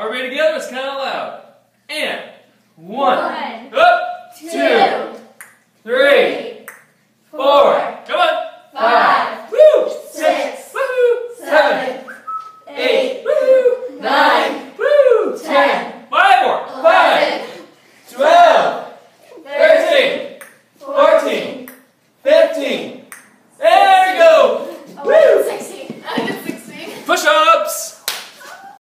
Everybody together? It's kind of loud. And one, one up, two, two three, four, come on, five, woo, six, six woo, seven, seven